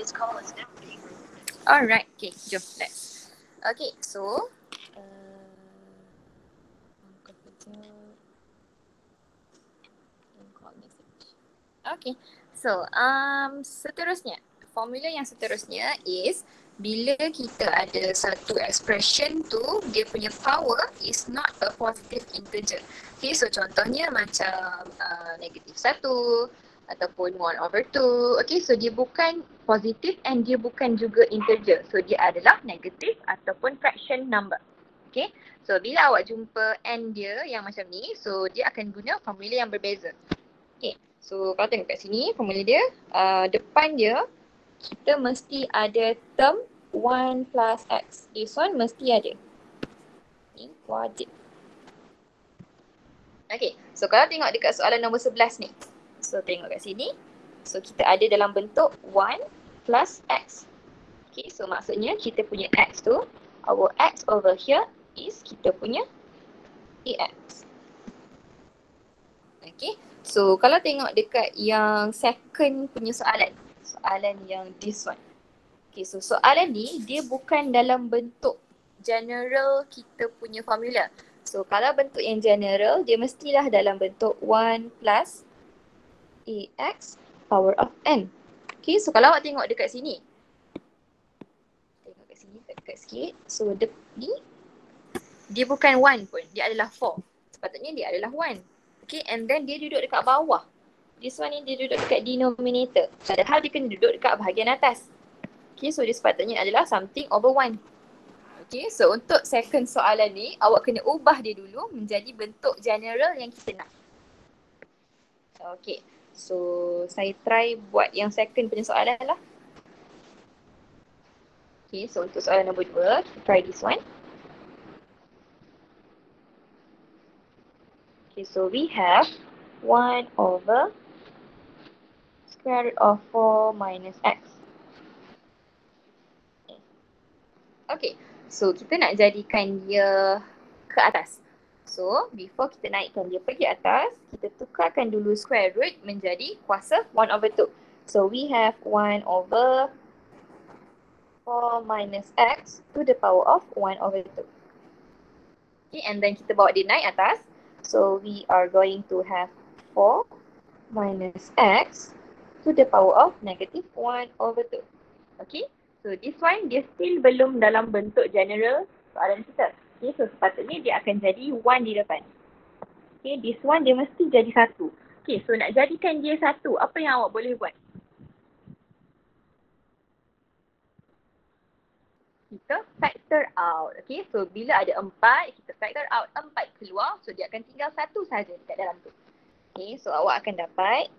This call is now being Alright, okay, jom let's. Okay, so uh. Okay, so um, seterusnya, formula yang seterusnya is bila kita ada satu expression tu, dia punya power is not a positive integer. Okay, so contohnya macam uh, negatif satu ataupun 1 over 2. Okay, so dia bukan positif and dia bukan juga integer. So dia adalah negatif ataupun fraction number. Okay, so bila awak jumpa n dia yang macam ni, so dia akan guna formula yang berbeza. Okay, so kalau tengok kat sini formula dia, uh, depan dia kita mesti ada term 1 plus x. This one mesti ada. Ni wajib. Okay, so kalau tengok dekat soalan nombor 11 ni. So tengok kat sini. So kita ada dalam bentuk 1 plus x. Okay, so maksudnya kita punya x tu, our x over here is kita punya ax. Okay, so kalau tengok dekat yang second punya soalan. Soalan yang this one. Okay, so soalan ni dia bukan dalam bentuk general kita punya formula. So kalau bentuk yang general, dia mestilah dalam bentuk 1 plus ax power of n. Okay, so kalau awak tengok dekat sini. Tengok kat sini, dekat sikit. So de- ni, dia bukan 1 pun, dia adalah 4. Sepatutnya dia adalah 1. Okay, and then dia duduk dekat bawah. This one ni dia duduk dekat denominator. Padahal dia kena duduk dekat bahagian atas. Okay, so dia sepatutnya adalah something over 1. Okay, so untuk second soalan ni, awak kena ubah dia dulu menjadi bentuk general yang kita nak. Okay, so saya try buat yang second punya soalan lah. Okay, so untuk soalan nombor dua, kita try this one. Okay, so we have 1 over square root of 4 minus x. Okay, so kita nak jadikan dia ke atas. So, before kita naikkan dia pergi atas, kita tukarkan dulu square root menjadi kuasa 1 over 2. So, we have 1 over 4 minus x to the power of 1 over 2. Okay, and then kita bawa dia naik atas. So, we are going to have 4 minus x to the power of negative 1 over 2. Okay, So this one dia still belum dalam bentuk general soalan kita. Okay, so sepatutnya dia akan jadi 1 di depan. Okay, this one dia mesti jadi satu. Okay, so nak jadikan dia satu, apa yang awak boleh buat? Kita factor out. Okay, so bila ada empat, kita factor out empat keluar. So dia akan tinggal satu saja dekat dalam tu. Okay, so awak akan dapat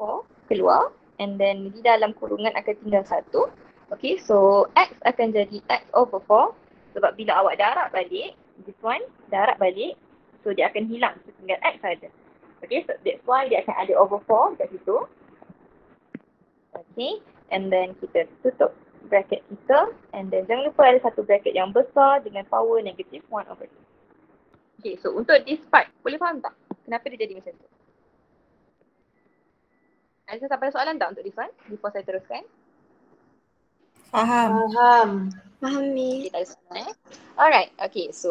4 keluar and then di dalam kurungan akan tinggal satu. Okay, so X akan jadi X over 4 sebab bila awak darab balik, this one darab balik, so dia akan hilang, so tinggal X saja. Okay, so that's why dia akan ada over 4 kat situ. Okay, and then kita tutup bracket kita and then jangan lupa ada satu bracket yang besar dengan power negative 1 over 2. Okay, so untuk this part, boleh faham tak? Kenapa dia jadi macam tu? Ada ada soalan tak untuk this one before saya teruskan? Faham. Faham. Faham ni. Okay, tak eh. Alright, okay so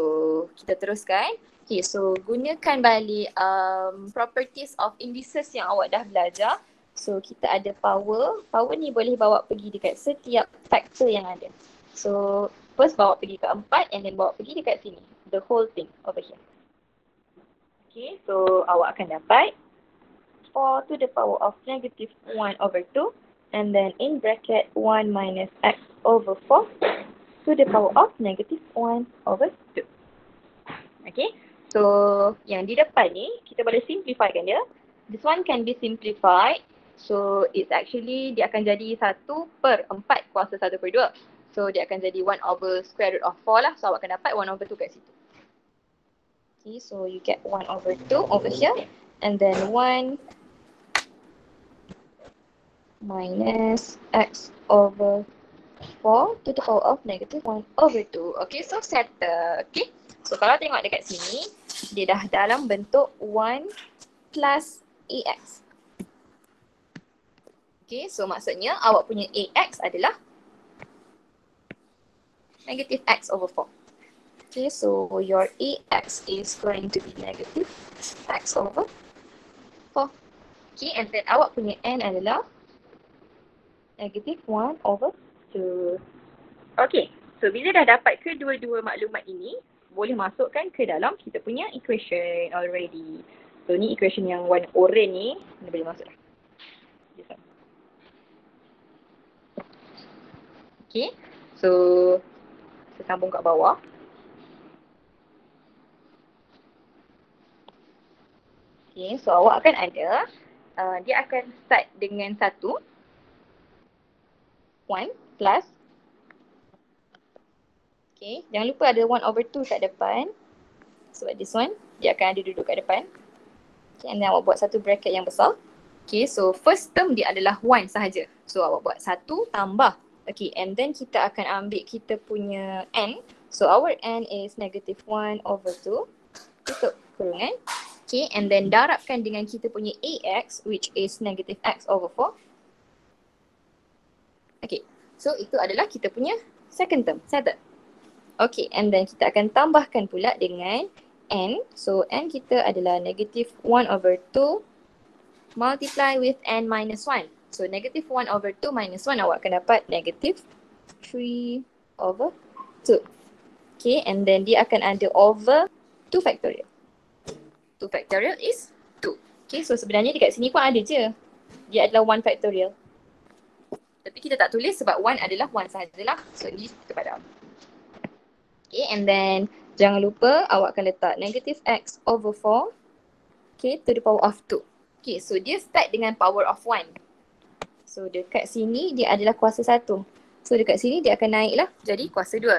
kita teruskan. Okay, so gunakan balik um, properties of indices yang awak dah belajar. So kita ada power. Power ni boleh bawa pergi dekat setiap factor yang ada. So first bawa pergi ke empat and then bawa pergi dekat sini. The whole thing over here. Okay, so awak akan dapat 4 to the power of negative 1 over 2 and then in bracket 1 minus x over 4 to the power of negative 1 over 2. Okay, so yang di depan ni kita boleh simplifykan dia. This one can be simplified. So it's actually dia akan jadi 1 per 4 kuasa 1 per 2. So dia akan jadi 1 over square root of 4 lah. So awak akan dapat 1 over 2 kat situ. Okay, so you get 1 over 2 over here and then 1 minus x over 4 to the power of negative 1 over 2. Okay, so settle. Okay, so kalau tengok dekat sini, dia dah dalam bentuk 1 plus ax. Okay, so maksudnya awak punya AX adalah negative X over 4. Okay, so your AX is going to be negative X over 4. Okay, and then awak punya N adalah negative 1 over 2. Okay, so bila dah dapat kedua-dua maklumat ini, boleh masukkan ke dalam kita punya equation already. So ni equation yang warna orange ni, ni boleh masuk dah. Okay, so saya sambung kat bawah. Okay, so awak akan ada, uh, dia akan start dengan satu, one plus Okay, jangan lupa ada 1 over 2 kat depan. Sebab this one, dia akan ada duduk kat depan. Okay, and then awak buat satu bracket yang besar. Okay, so first term dia adalah 1 sahaja. So awak buat satu tambah. Okay, and then kita akan ambil kita punya n. So our n is negative 1 over 2. Tutup kurungan. Okay, and then darabkan dengan kita punya ax which is negative x over 4. Okay, so itu adalah kita punya second term, settled. Okay, and then kita akan tambahkan pula dengan n. So, n kita adalah negative 1 over 2 multiply with n minus 1. So, negative 1 over 2 minus 1 awak akan dapat negative 3 over 2. Okay, and then dia akan ada over 2 factorial. 2 factorial is 2. Okay, so sebenarnya dekat sini pun ada je. Dia adalah 1 factorial. Tapi kita tak tulis sebab 1 adalah 1 sahajalah. So, ni kita padam. Okay, and then jangan lupa awak akan letak negative x over 4 okay, to the power of 2. Okay, so dia start dengan power of 1. So dekat sini dia adalah kuasa 1. So dekat sini dia akan naik lah jadi kuasa 2.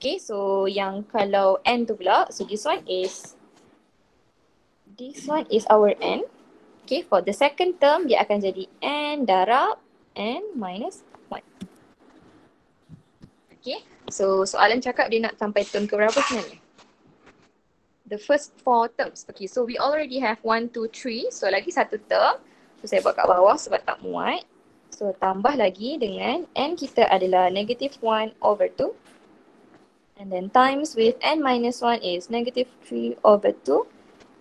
Okay, so yang kalau n tu pula, so this one is this one is our n. Okay, for the second term dia akan jadi n darab n minus 1. Okay, So soalan cakap dia nak sampai term ke berapa sebenarnya? The first four terms. Okay, so we already have one, two, three. So lagi satu term. So saya buat kat bawah sebab tak muat. So tambah lagi dengan n kita adalah negative 1 over 2. And then times with n minus 1 is negative 3 over 2.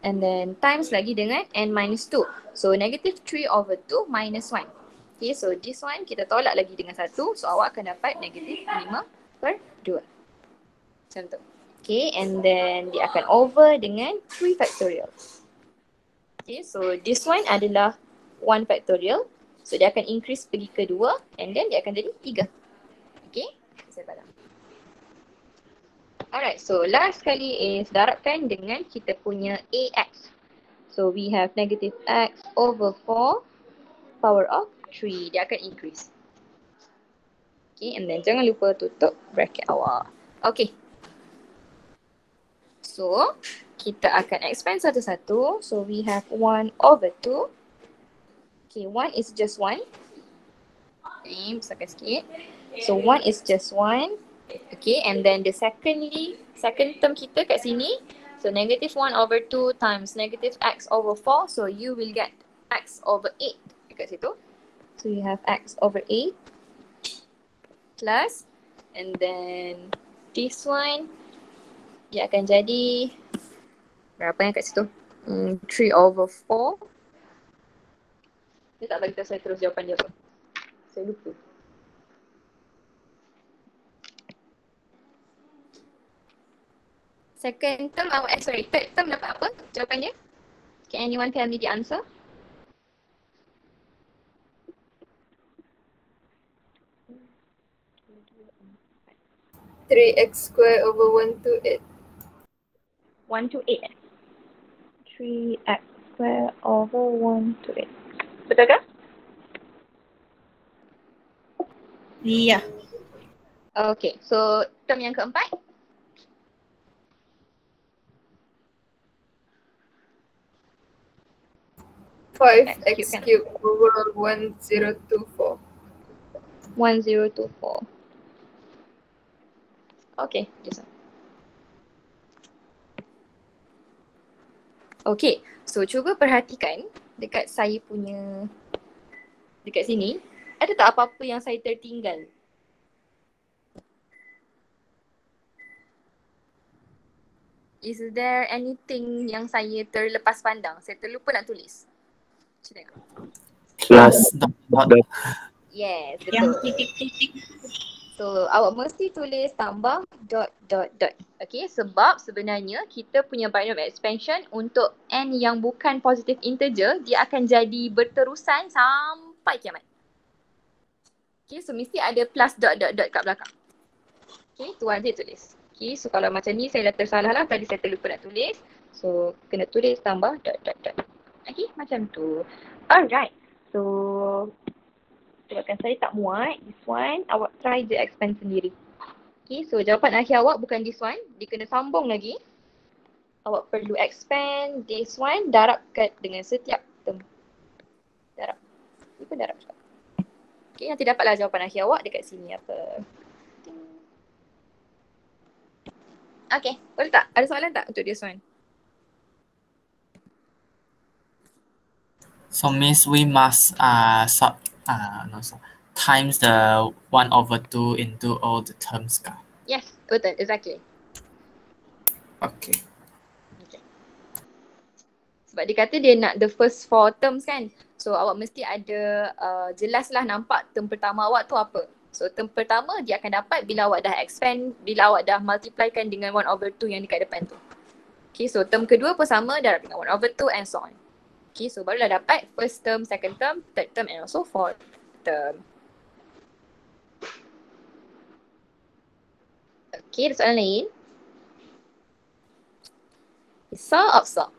And then times lagi dengan n minus 2. So negative 3 over 2 minus 1. Okay, so this one kita tolak lagi dengan 1. So awak akan dapat negative 5 per 2. Macam tu. Okay, and then dia akan over dengan 3 factorial. Okay, so this one adalah 1 factorial. So dia akan increase pergi ke 2 and then dia akan jadi 3. Okay, saya padam. Alright, so last kali is darabkan dengan kita punya AX. So we have negative X over 4 power of 3. Dia akan increase. Okay, and then jangan lupa tutup bracket awak. Okay. So, kita akan expand satu-satu. So, we have 1 over 2. Okay, 1 is just 1. Okay, besarkan sikit. So, 1 is just 1. Okay, and then the secondly, second term kita kat sini. So, negative 1 over 2 times negative x over 4. So, you will get x over 8 dekat situ. So, you have x over 8 plus and then this one dia akan jadi berapa yang kat situ? Hmm, 3 over 4 dia tak bagi tahu saya terus jawapan dia apa saya lupa second term, oh, sorry, third term dapat apa jawapan dia? Can anyone tell me the answer? 3x square over 128. 128 3x square over 128. Betul ke? Iya. Okay, so term yang keempat. Five x cube over one zero two four. One zero two four. Okay, this one. Okay, so cuba perhatikan dekat saya punya dekat sini, ada tak apa-apa yang saya tertinggal? Is there anything yang saya terlepas pandang? Saya terlupa nak tulis. Cuba tengok. Dot dot. Yes, Yang betul. titik-titik. So awak mesti tulis tambah dot dot dot. Okay sebab sebenarnya kita punya binomial expansion untuk n yang bukan positive integer dia akan jadi berterusan sampai kiamat. Okay so mesti ada plus dot dot dot kat belakang. Okay tu wajib tulis. Okay so kalau macam ni saya dah tersalah lah tadi saya terlupa nak tulis. So kena tulis tambah dot dot dot. Okay macam tu. Alright. So sebabkan saya tak muat this one awak try je expand sendiri. Okay so jawapan akhir awak bukan this one dia kena sambung lagi. Awak perlu expand this one darabkan dengan setiap term darab. Ni pun darab juga. Okay nanti dapatlah jawapan akhir awak dekat sini apa. Okay boleh tak? Ada soalan tak untuk this one? So means we must uh sub uh no so times the one over two into all the terms ka. yes betul exactly Okay. Okay. Sebab dia kata dia nak the first four terms kan. So awak mesti ada uh, jelaslah nampak term pertama awak tu apa. So term pertama dia akan dapat bila awak dah expand, bila awak dah multiplykan dengan 1 over 2 yang dekat depan tu. Okay so term kedua pun sama darab dengan 1 over 2 and so on. Okay so barulah dapat first term, second term, third term and also fourth term. Okay ada soalan lain? Sa Afsa.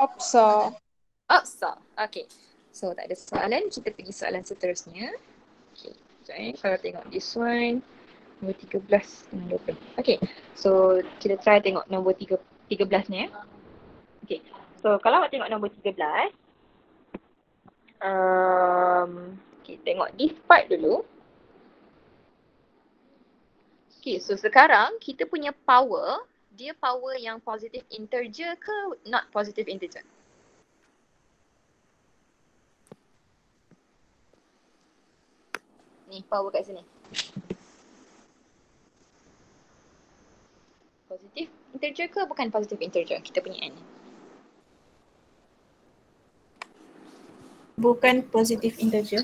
Opsa. Afsa. Okay. So tak ada soalan, kita pergi soalan seterusnya. Okay. So, eh, kalau tengok this one, nombor 13 dengan 20. Okay. So kita try tengok nombor 3, 13 ni. eh. Okay. So kalau awak tengok nombor 13, um, okay, tengok this part dulu. Okay, so sekarang kita punya power, dia power yang positive integer ke not positive integer? Ni power kat sini. Positive integer ke bukan positive integer? Kita punya n. Bukan positive integer.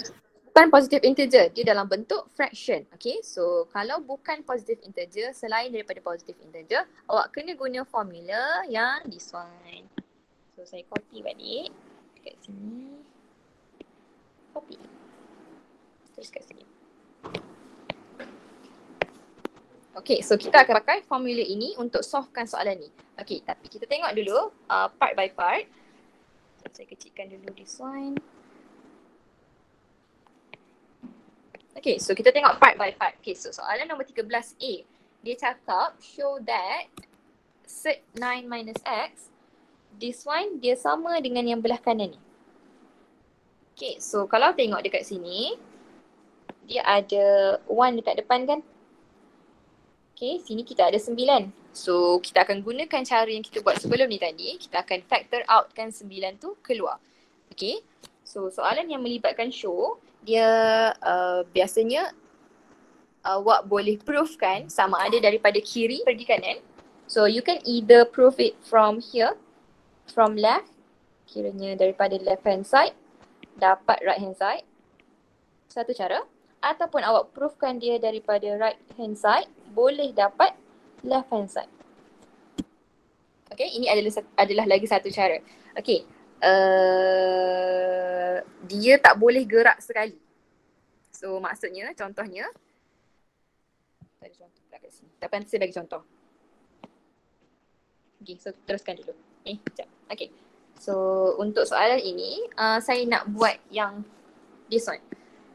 Bukan positive integer, dia dalam bentuk fraction. Okay, so kalau bukan positive integer, selain daripada positive integer, awak kena guna formula yang this one. So saya copy balik dekat sini. Copy. Terus kat sini. Okay, so kita akan pakai formula ini untuk solvekan soalan ni. Okay, tapi kita tengok dulu uh, part by part. Saya kecilkan dulu this one. Okay, so kita tengok part by part. Okay, so soalan nombor 13A. Dia cakap show that set 9 minus x, this one dia sama dengan yang belah kanan ni. Okay, so kalau tengok dekat sini, dia ada 1 dekat depan kan? Okay, sini kita ada 9. So, kita akan gunakan cara yang kita buat sebelum ni tadi. Kita akan factor outkan 9 tu keluar. Okay, so soalan yang melibatkan show, dia uh, biasanya awak boleh prove kan sama ada daripada kiri pergi kanan. So you can either prove it from here, from left, kiranya daripada left hand side, dapat right hand side. Satu cara. Ataupun awak provekan dia daripada right hand side, boleh dapat left hand side. Okay, ini adalah adalah lagi satu cara. Okay, uh, dia tak boleh gerak sekali. So maksudnya contohnya tak contoh pula kat sini. Saya bagi contoh. Okay, so teruskan dulu. Eh, sekejap. Okay. So untuk soalan ini, uh, saya nak buat yang this one.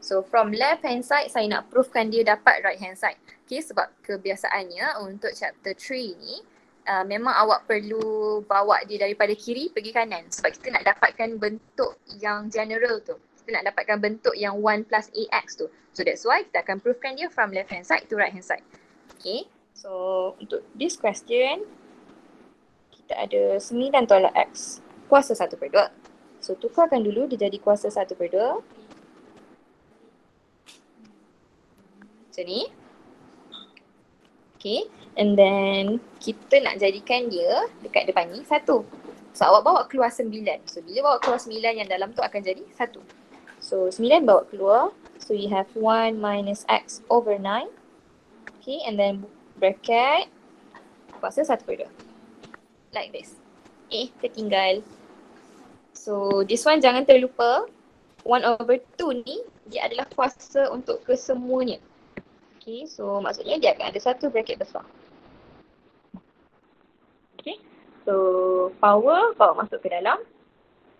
So from left hand side, saya nak provekan dia dapat right hand side. Okay, sebab kebiasaannya untuk chapter 3 ni, uh, memang awak perlu bawa dia daripada kiri pergi kanan. Sebab kita nak dapatkan bentuk yang general tu. Kita nak dapatkan bentuk yang 1 plus AX tu. So that's why kita akan provekan dia from left hand side to right hand side. Okay, so untuk this question, kita ada 9 tolak X kuasa 1 per 2. So tukarkan dulu dia jadi kuasa 1 per 2. Macam ni. Okay. And then kita nak jadikan dia dekat depan ni 1. So awak bawa keluar 9. So bila bawa keluar 9 yang dalam tu akan jadi 1. So 9 bawa keluar. So you have 1 minus x over 9. Okay and then bracket kuasa 1 per 2. Like this. Eh tertinggal. So this one jangan terlupa 1 over 2 ni dia adalah kuasa untuk kesemuanya. Okay so maksudnya dia akan ada satu bracket besar. Okay so power bawa masuk ke dalam.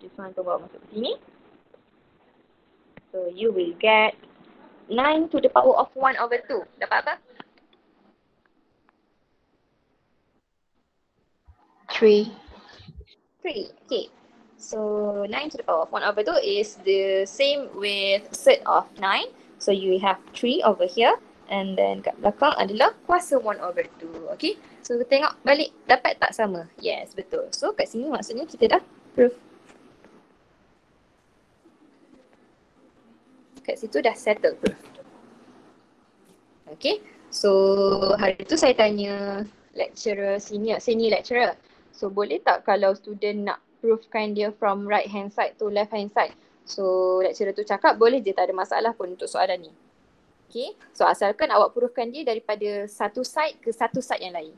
This one tu bawa masuk ke sini. So you will get 9 to the power of 1 over 2. Dapat apa? 3. 3. Okay. So 9 to the power of 1 over 2 is the same with set of 9. So you have 3 over here. And then kat belakang adalah kuasa 1 over 2. Okay. So tengok balik dapat tak sama? Yes, betul. So kat sini maksudnya kita dah proof. Kat situ dah settle proof. Okay. So hari tu saya tanya lecturer senior, senior lecturer. So boleh tak kalau student nak proofkan dia from right hand side to left hand side. So lecturer tu cakap boleh je tak ada masalah pun untuk soalan ni. Okay. So asalkan awak proofkan dia daripada satu side ke satu side yang lain.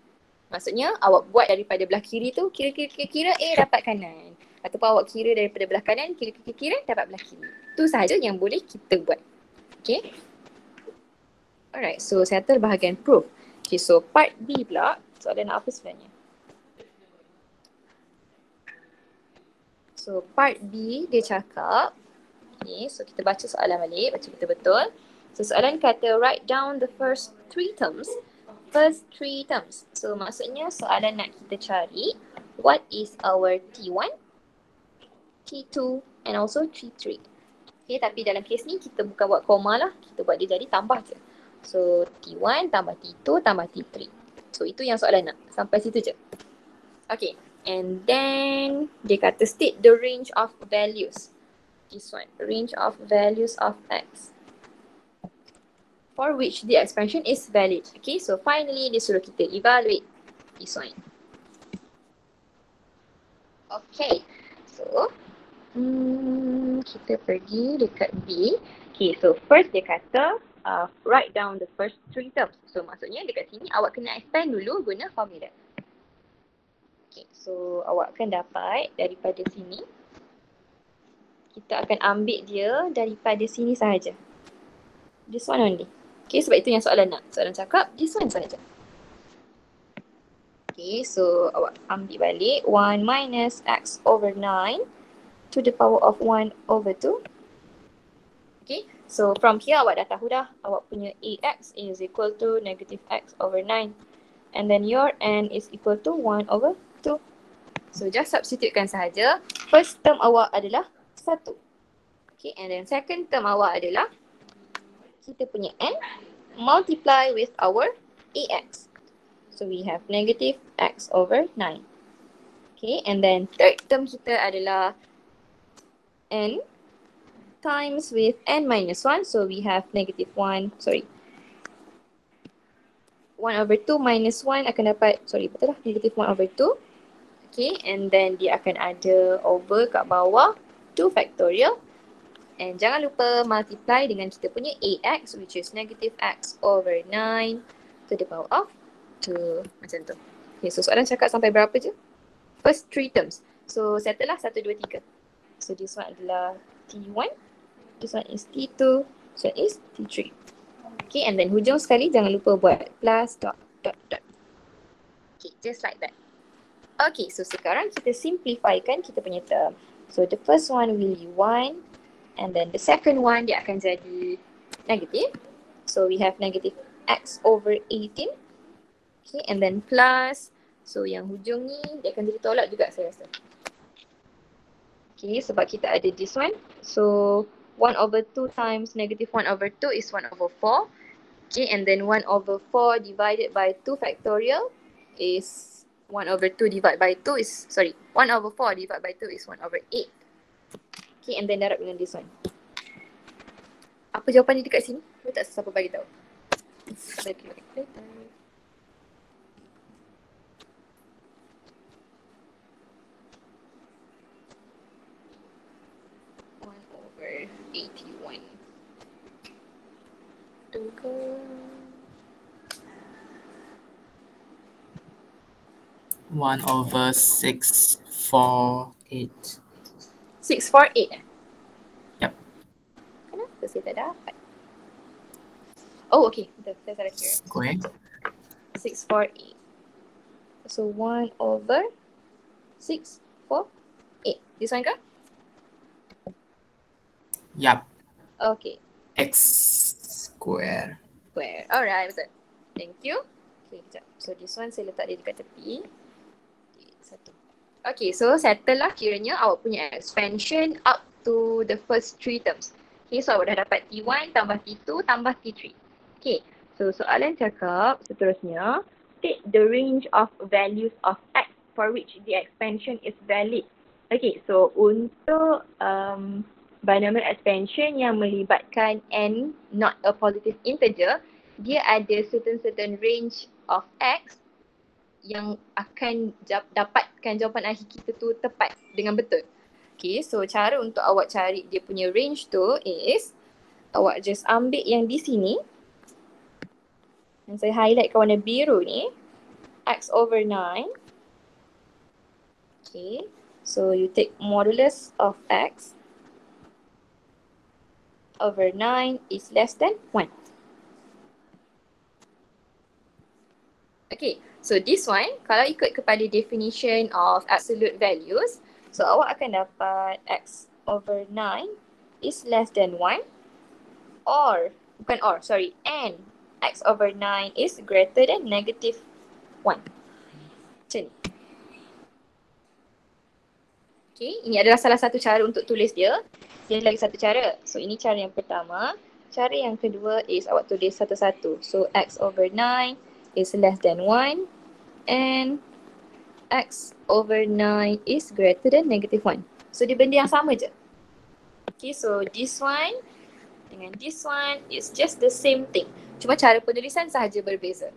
Maksudnya awak buat daripada belah kiri tu kira-kira A dapat kanan. Ataupun awak kira daripada belah kanan kira-kira dapat belah kiri. Itu sahaja yang boleh kita buat. Okay. Alright, so settle bahagian proof. Okay, so part B pula, soalan apa sebenarnya? So part B dia cakap, okay, so kita baca soalan balik, baca betul-betul. So soalan kata write down the first three terms, first three terms. So maksudnya soalan nak kita cari what is our T1, T2 and also T3. Okay, tapi dalam kes ni kita bukan buat koma lah, kita buat dia jadi tambah je. So T1 tambah T2 tambah T3. So itu yang soalan nak. Sampai situ je. Okay. And then dia kata state the range of values. This one. Range of values of x. For which the expansion is valid. Okay. So finally dia suruh kita evaluate this one. Okay. So hmm, kita pergi dekat B. Okay. So first dia kata uh, write down the first three terms. So maksudnya dekat sini awak kena expand dulu guna formula. Okay, so awak akan dapat daripada sini. Kita akan ambil dia daripada sini sahaja. This one only. Okay, sebab itu yang soalan nak. Soalan cakap, this one sahaja. Okay, so awak ambil balik 1 minus x over 9 to the power of 1 over 2. Okay, So from here awak dah tahu dah awak punya AX is equal to negative X over 9. And then your N is equal to 1 over 2. So just substitutekan sahaja. First term awak adalah 1. Okay and then second term awak adalah kita punya N multiply with our AX. So we have negative X over 9. Okay and then third term kita adalah N times with n minus 1. So we have negative 1, sorry. 1 over 2 minus 1 akan dapat, sorry betul lah, negative 1 over 2. Okay, and then dia akan ada over kat bawah 2 factorial. And jangan lupa multiply dengan kita punya AX which is negative X over 9 to the power of 2. Macam tu. Okay, so soalan cakap sampai berapa je? First three terms. So settle lah 1, 2, 3. So this one adalah T1. This one is T2. This one is T3. Okay, and then hujung sekali jangan lupa buat plus dot dot dot. Okay, just like that. Okay, so sekarang kita simplifykan kita punya term. So the first one will be 1 and then the second one dia akan jadi negative. So we have negative x over 18. Okay, and then plus. So yang hujung ni dia akan jadi tolak juga saya rasa. Okay, sebab kita ada this one. So 1 over 2 times negative 1 over 2 is 1 over 4. Okay, and then 1 over 4 divided by 2 factorial is 1 over 2 divided by 2 is, sorry, 1 over 4 divided by 2 is 1 over 8. Okay, and then darab dengan this one. Apa jawapan dia dekat sini? Boleh tak siapa bagi tahu? One over six, four, eight. Six, four, eight eh? Yep. Kenapa saya tak dapat? Oh, okay. Betul. Saya salah kira. Four, eight. So, one over six, four, eight. This one ke? Yup. Okay. X square. Square. Alright, betul. Thank you. Okay, sekejap. So, this one saya letak dia dekat tepi. Okay, satu. Okay, so settle lah kiranya awak punya expansion up to the first three terms. Okay, so awak dah dapat T1 tambah T2 tambah T3. Okay, so soalan cakap seterusnya, state the range of values of x for which the expansion is valid. Okay, so untuk um, binomial expansion yang melibatkan n not a positive integer, dia ada certain-certain range of x yang akan dapatkan jawapan akhir kita tu tepat dengan betul. Okay, so cara untuk awak cari dia punya range tu is awak just ambil yang di sini yang saya highlight warna biru ni x over 9 Okay, so you take modulus of x over 9 is less than 1. Okay, so this one kalau ikut kepada definition of absolute values, so awak akan dapat x over 9 is less than 1 or, bukan or, sorry, n x over 9 is greater than negative 1. Macam ni. Okay, ini adalah salah satu cara untuk tulis dia. Dia lagi satu cara. So ini cara yang pertama. Cara yang kedua is awak tulis satu-satu. So x over 9 is less than 1 and x over 9 is greater than negative 1. So dia benda yang sama je. Okay, so this one dengan this one is just the same thing. Cuma cara penulisan sahaja berbeza.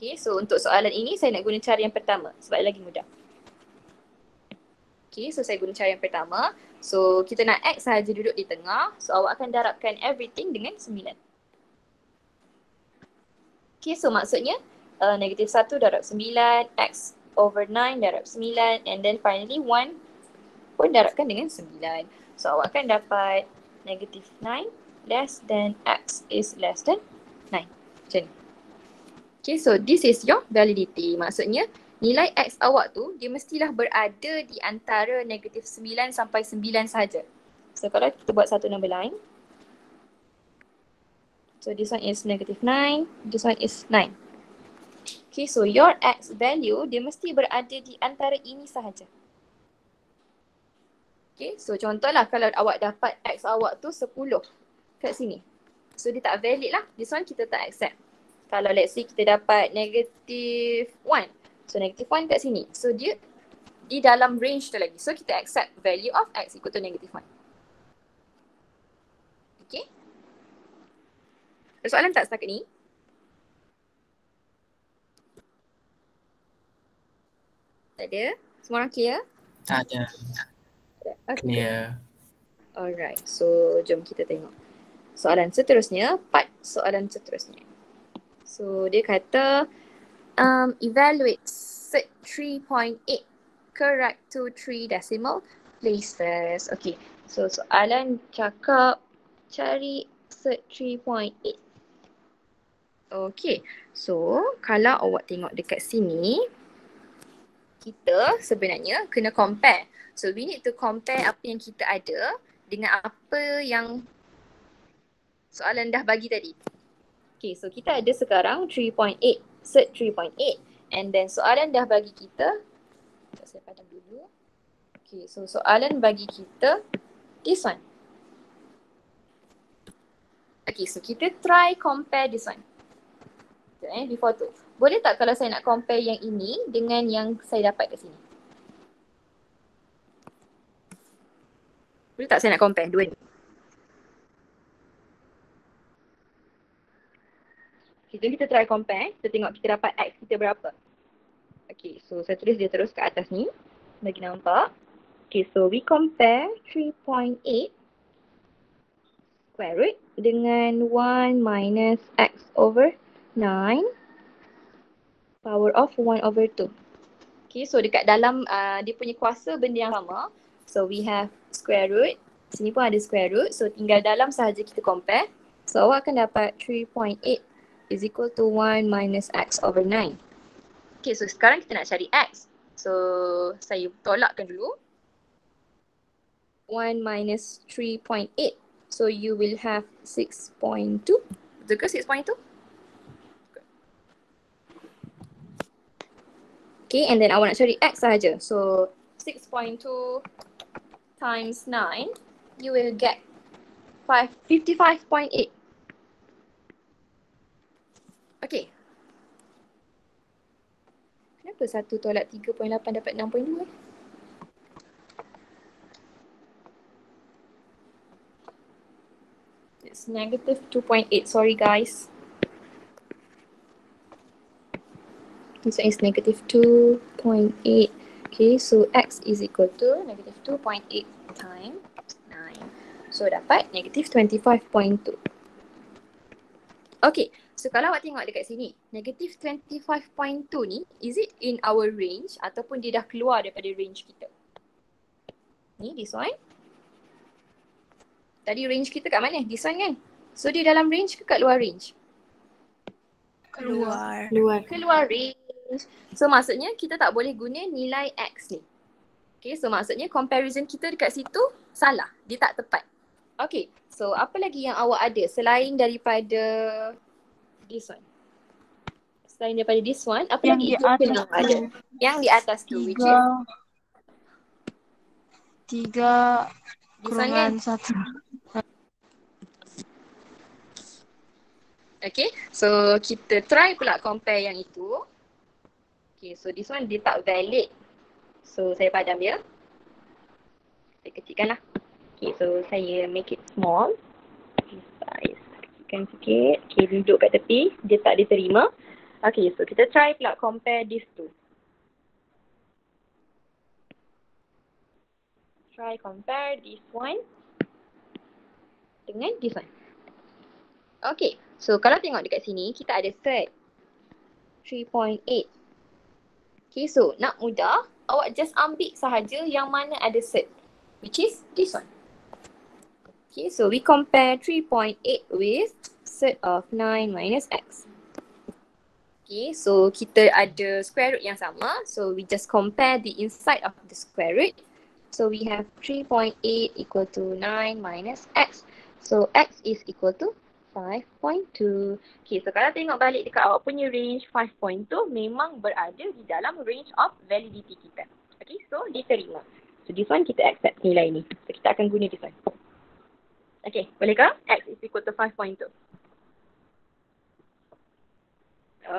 Okay, so untuk soalan ini saya nak guna cara yang pertama sebab lagi mudah. Okay, so saya guna cara yang pertama. So kita nak X sahaja duduk di tengah. So awak akan darabkan everything dengan 9. Okay, so maksudnya uh, negatif 1 darab 9, X over 9 darab 9 and then finally 1 pun darabkan dengan 9. So awak akan dapat negatif 9 less than X is less than 9. Macam ni. Okay, so this is your validity. Maksudnya nilai X awak tu dia mestilah berada di antara negatif 9 sampai 9 sahaja. So kalau kita buat satu number line. So this one is negative 9, this one is 9. Okay, so your X value dia mesti berada di antara ini sahaja. Okay, so contohlah kalau awak dapat X awak tu 10 kat sini. So dia tak valid lah. This one kita tak accept. Kalau let's say kita dapat negative 1. So negative 1 kat sini. So dia di dalam range tu lagi. So kita accept value of X equal to negative 1. Okay. Ada soalan tak setakat ni? Tak ada? Semua orang clear? Tak ada. Okay. Clear. Alright, so jom kita tengok. Soalan seterusnya, part soalan seterusnya. So dia kata um, evaluate set 3.8 correct to 3 decimal places. Okay, so soalan cakap cari set 3.8. Okay, so kalau awak tengok dekat sini, kita sebenarnya kena compare. So we need to compare apa yang kita ada dengan apa yang soalan dah bagi tadi. Okay, so kita ada sekarang 3.8, set 3.8 and then soalan dah bagi kita, saya padam dulu. Okay, so soalan bagi kita this one. Okay, so kita try compare this one. Sekejap eh, before tu. Boleh tak kalau saya nak compare yang ini dengan yang saya dapat kat sini? Boleh tak saya nak compare dua ni? Okay, jom kita try compare. Kita tengok kita dapat X kita berapa. Okay, so saya tulis dia terus ke atas ni. Bagi nampak. Okay, so we compare 3.8 square root dengan 1 minus X over 9 power of 1 over 2. Okay, so dekat dalam uh, dia punya kuasa benda yang sama. So we have square root. Sini pun ada square root. So tinggal dalam sahaja kita compare. So awak akan dapat 3.8 is equal to 1 minus x over 9. Okay, so sekarang kita nak cari x. So saya tolakkan dulu. 1 minus 3.8. So you will have 6.2. Betul ke 6.2? Okay, and then awak nak cari x sahaja. So 6.2 times 9, you will get 5, 55.8. Okay. Kenapa satu tolak 3.8 dapat 6.2 eh? It's negative 2.8. Sorry guys. This one is negative 2.8. Okay, so x is equal to negative 2.8 times 9. So dapat negative 25.2. Okay, so kalau awak tengok dekat sini, negative 25.2 ni, is it in our range ataupun dia dah keluar daripada range kita? Ni, this one. Tadi range kita kat mana? This one kan? So dia dalam range ke kat luar range? Keluar. Keluar. Keluar range. So maksudnya kita tak boleh guna nilai X ni. Okay, so maksudnya comparison kita dekat situ salah. Dia tak tepat. Okay, so apa lagi yang awak ada selain daripada this one? Selain daripada this one, apa Yang lagi equation atas yang ada? Yang di atas tu, which is Tiga kan? kurungan satu. Okay, so kita try pula compare yang itu. Okay, so this one dia tak valid. So saya padam dia. Saya kecilkan lah. Okay, so saya make it small. Okay, size. Kecilkan sikit. Okay, duduk kat tepi. Dia tak diterima. Okay, so kita try pula compare these two. Try compare this one dengan this one. Okay, so kalau tengok dekat sini, kita ada third. 3.8. Okay, so nak mudah, awak just ambil sahaja yang mana ada third. Which is this one. Okay, so we compare 3.8 with third of 9 minus x. Okay, so kita ada square root yang sama. So we just compare the inside of the square root. So we have 3.8 equal to 9 minus x. So x is equal to 5.2. Okay, so kalau tengok balik dekat awak punya range 5.2 memang berada di dalam range of validity kita. Okay, so diterima. So this one kita accept nilai ni. So kita akan guna this one. Okay, boleh ke? X is equal to 5.2.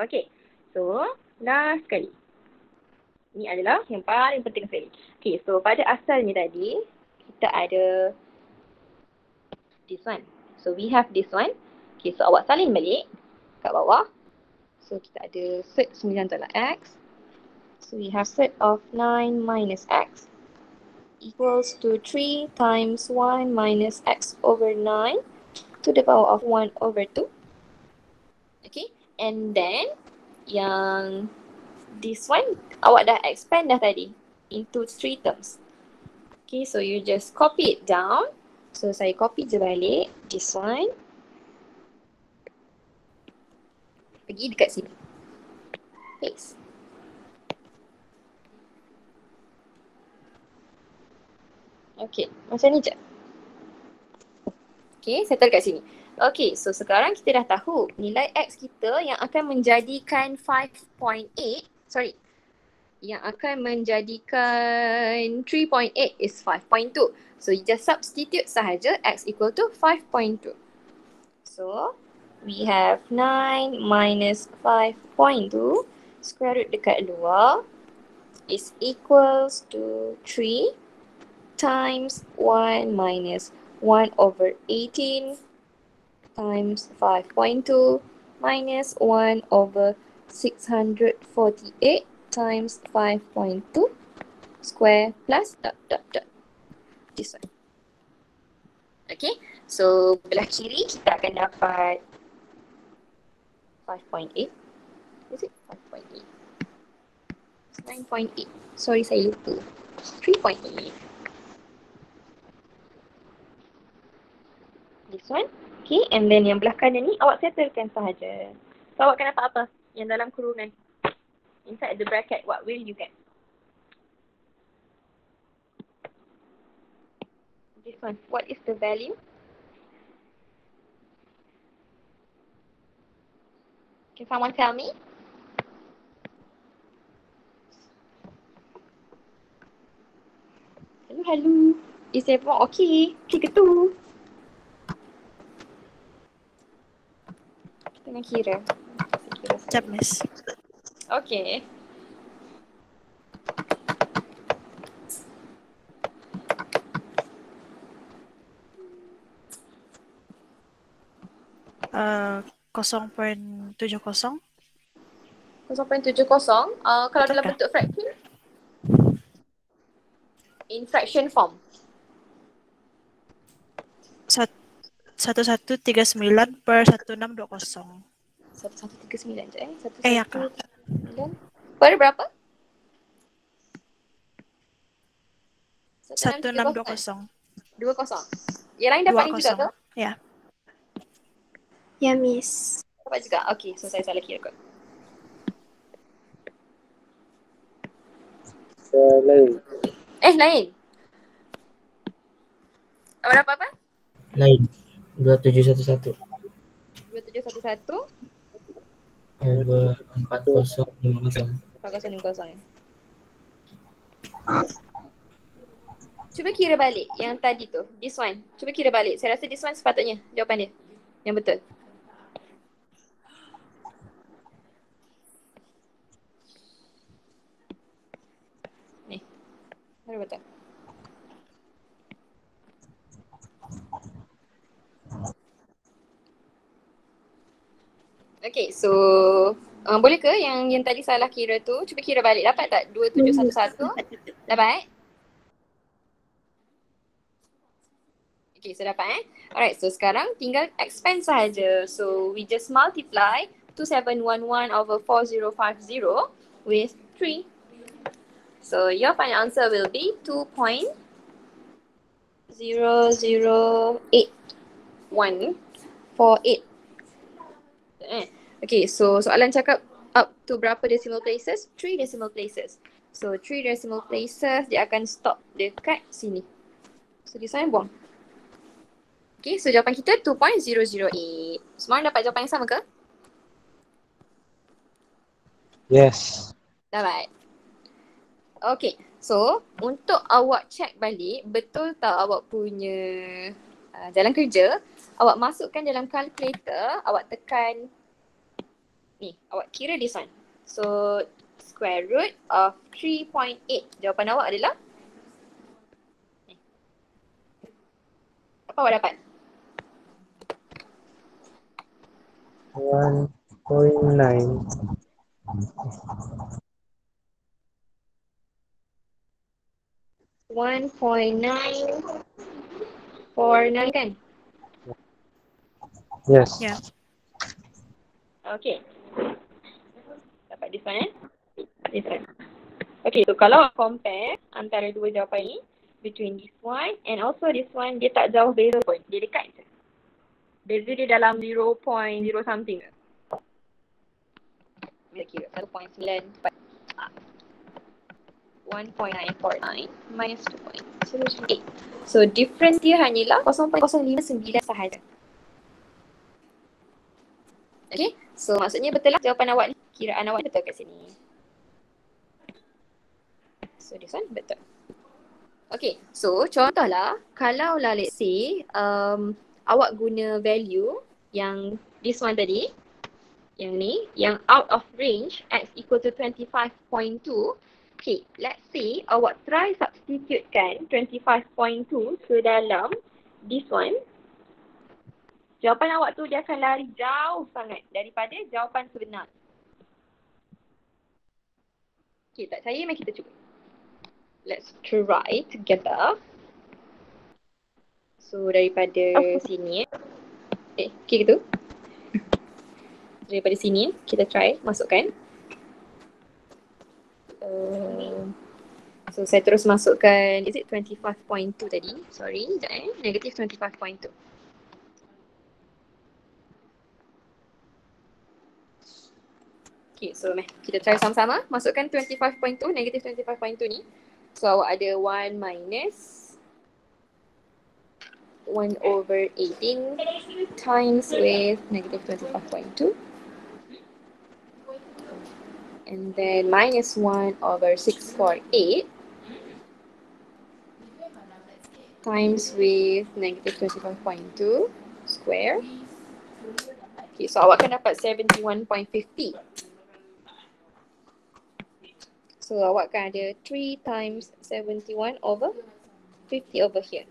Okay, so last sekali. Ini adalah yang paling penting sekali. Okay, so pada asalnya tadi, kita ada this one. So we have this one. Okay, so awak salin balik kat bawah. So kita ada set 9 tolak X. So we have set of 9 minus X equals to 3 times 1 minus X over 9 to the power of 1 over 2. Okay, and then yang this one awak dah expand dah tadi into three terms. Okay, so you just copy it down. So saya copy je balik this one. Pergi dekat sini. Paste. Okay, macam ni je. Okay, settle kat sini. Okay, so sekarang kita dah tahu nilai X kita yang akan menjadikan 5.8, sorry, yang akan menjadikan 3.8 is 5.2. So you just substitute sahaja X equal to 5.2. So we have 9 minus 5.2 square root dekat luar is equals to 3 times 1 minus 1 over 18 times 5.2 minus 1 over 648 times 5.2 square plus dot dot dot. This one. Okay, so belah kiri kita akan dapat 5.8. Is it 5.8? 9.8. Sorry saya lupa. 3.8. This one. Okay, and then yang belah kanan ni awak settlekan sahaja. So awak akan dapat apa? Yang dalam kurungan. Inside the bracket, what will you get? This one. What is the value? Can someone tell me? Hello, hello. Is everyone okay? Ke tu? Kita nak kira. Kita kira Sekejap, Miss. Okay. Uh, 0.70. 0.70. Uh, kalau dalam bentuk fraction? In fraction form. Sat- 1139 per 1620. 1139 je eh. Eh, ya, Kak. 1139 per berapa? 1620. 20. Yang lain dapat ni juga ke? 20. Ya. Ya, Miss. Dapat juga. Okay, so saya salah kira kot. lain. Eh, lain. Awak dapat apa? Lain. 2711. 2711 Over 4050. 4050 eh. Cuba kira balik yang tadi tu. This one. Cuba kira balik. Saya rasa this one sepatutnya jawapan dia. Yang betul. Baru betul. Okay, so uh, boleh ke yang yang tadi salah kira tu cuba kira balik dapat tak 2711? Dapat? Okay, so dapat eh. Alright, so sekarang tinggal expand sahaja. So we just multiply 2711 over 4050 with 3. So your final answer will be 2.00848. Eh. Okay, so soalan cakap up to berapa decimal places? 3 decimal places. So 3 decimal places dia akan stop dekat sini. So di sana buang. Okay, so jawapan kita 2.008. Semua orang dapat jawapan yang sama ke? Yes. Dapat. Okay, so untuk awak check balik betul tak awak punya uh, jalan kerja, awak masukkan dalam calculator, awak tekan ni, awak kira this one. So square root of 3.8. Jawapan awak adalah ni. Apa awak dapat? 1.9. One point nine four nine kan? Yes. Ya. Okay. Dapat this one eh? This one. Okay, so kalau compare antara dua jawapan ni between this one and also this one, dia tak jauh beza pun. Dia dekat je. Beza dia dalam 0.0 something. Bila kira 1.9 ah. 1.949 minus 2.08. So difference dia hanyalah 0.059 sahaja. Okay, so maksudnya betul lah jawapan awak ni. Kiraan awak betul kat sini. So this one betul. Okay, so contohlah kalau lah let's say um, awak guna value yang this one tadi, yang ni, yang out of range x equal to 25.2 Okay, let's say awak try substitutekan 25.2 ke dalam this one. Jawapan awak tu dia akan lari jauh sangat daripada jawapan sebenar. Okay, tak percaya mari kita cuba. Let's try together. So daripada sini eh. Eh, okay gitu. Daripada sini kita try masukkan. Uh, so saya terus masukkan, is it 25.2 tadi? Sorry, sekejap eh. Negative 25.2. Okay, so meh, kita try sama-sama. Masukkan 25.2, negative 25.2 ni. So awak ada 1 minus 1 over 18 times with negative 25.2. And then minus 1 over 648 times with negative 25.2 square. Okay, so awak akan dapat 71.50. So awak akan ada 3 times 71 over 50 over here.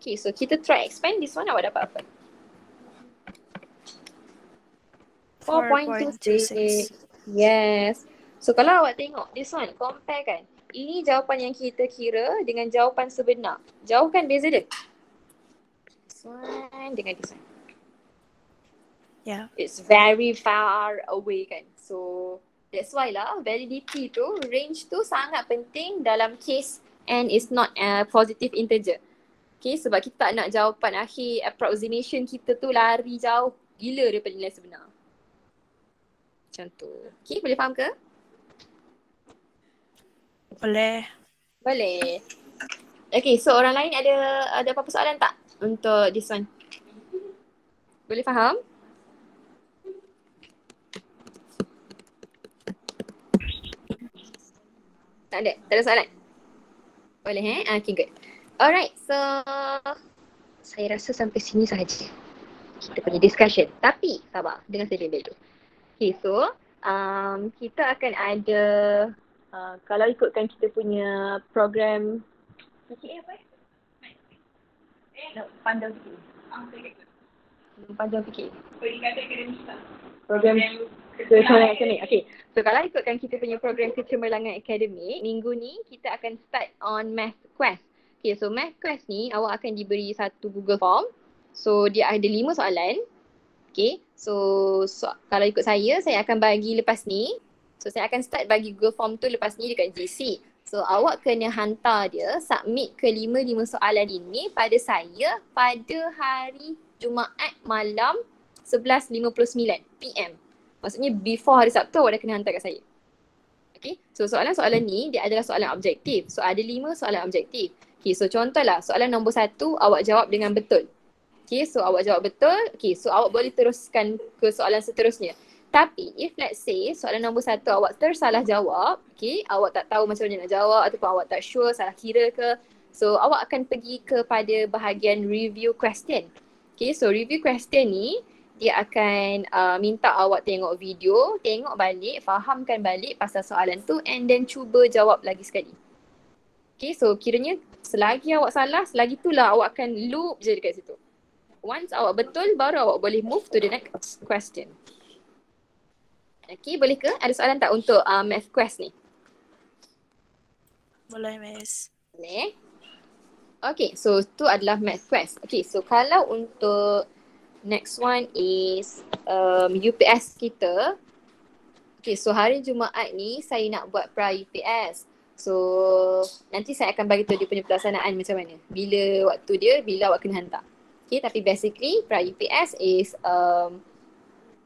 Okay, so kita try expand this one awak dapat apa? 4.26. Yes. So kalau awak tengok this one, compare kan. Ini jawapan yang kita kira dengan jawapan sebenar. Jauh kan beza dia? This one dengan this one. Yeah. It's very far away kan. So that's why lah validity tu, range tu sangat penting dalam case and is not a positive integer. Okay, sebab kita tak nak jawapan akhir approximation kita tu lari jauh gila daripada nilai sebenar. Macam tu. Okay, boleh faham ke? Boleh. Boleh. Okay, so orang lain ada ada apa-apa soalan tak untuk this one? Boleh faham? Tak ada? Tak ada soalan? Boleh eh? Okay, good. Alright, so saya rasa sampai sini sahaja kita punya discussion. Tapi sabar, dengar saya dulu. Okay, so um, kita akan ada uh, kalau ikutkan kita punya program PKA apa eh? Nak panjang sikit. Panjang sikit. Program kecemerlangan akademik. Okay. So kalau ikutkan kita punya program kecemerlangan akademik, minggu ni kita akan start on math quest. Okay, so math quest ni awak akan diberi satu Google Form. So dia ada lima soalan. Okay, so, so kalau ikut saya, saya akan bagi lepas ni. So saya akan start bagi Google Form tu lepas ni dekat GC. So awak kena hantar dia, submit ke lima-lima soalan ini pada saya pada hari Jumaat malam 11.59 PM. Maksudnya before hari Sabtu awak dah kena hantar kat saya. Okay, so soalan-soalan ni dia adalah soalan objektif. So ada lima soalan objektif. Okay, so contohlah soalan nombor satu awak jawab dengan betul. Okay, so awak jawab betul. Okay, so awak boleh teruskan ke soalan seterusnya. Tapi if let's say soalan nombor satu awak tersalah jawab, okay, awak tak tahu macam mana nak jawab ataupun awak tak sure, salah kira ke. So awak akan pergi kepada bahagian review question. Okay, so review question ni dia akan uh, minta awak tengok video, tengok balik, fahamkan balik pasal soalan tu and then cuba jawab lagi sekali. Okay, so kiranya selagi awak salah, selagi itulah awak akan loop je dekat situ. Once awak betul, baru awak boleh move to the next question. Okay, boleh ke? Ada soalan tak untuk uh, math quest ni? Boleh, Miss. Boleh. Okay, so tu adalah math quest. Okay, so kalau untuk next one is um, UPS kita. Okay, so hari Jumaat ni saya nak buat pra UPS. So nanti saya akan bagi tahu dia punya pelaksanaan macam mana. Bila waktu dia, bila awak kena hantar. Okay, tapi basically pra UPS is um,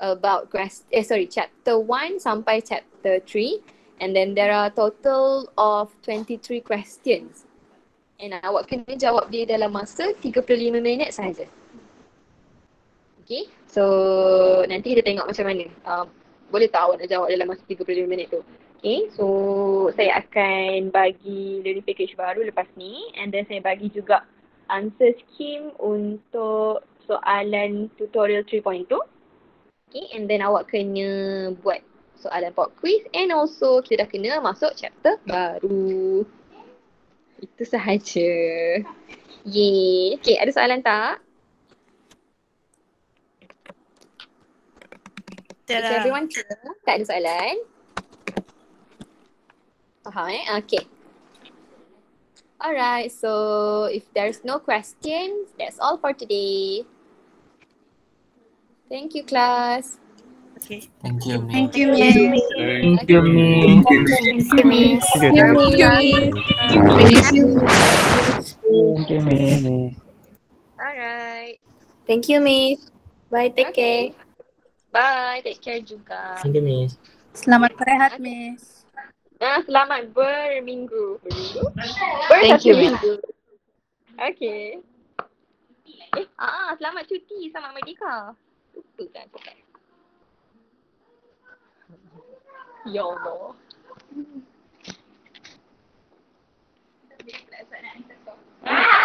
about quest eh sorry chapter 1 sampai chapter 3 and then there are total of 23 questions and awak kena jawab dia dalam masa 35 minit sahaja. Okay, so nanti kita tengok macam mana. Uh, boleh tak awak nak jawab dalam masa 35 minit tu? Okay, so saya akan bagi learning package baru lepas ni and then saya bagi juga answer scheme untuk soalan tutorial 3.2 Okay, and then awak kena buat soalan pop quiz and also kita dah kena masuk chapter baru. Itu sahaja. Yeay. Okay, ada soalan tak? Is Tiada. everyone clear? Tak ada soalan? Faham eh? Okay. Alright, so if there's no questions, that's all for today. Thank you, class. Okay. Thank you, Miss. Thank you, Miss. Thank you, Miss. Thank you, Miss. Thank you, Miss. Alright. Thank you, Miss. Bye, take Okay. care. Bye. Take care juga. Thank you, Miss. Selamat berehat, Miss. Ah, selamat berminggu. Berminggu. Ber Thank you. Okay. Eh, ah, uh, selamat cuti selamat Merdeka. Tutup dah cakap. Ya Allah. Ah!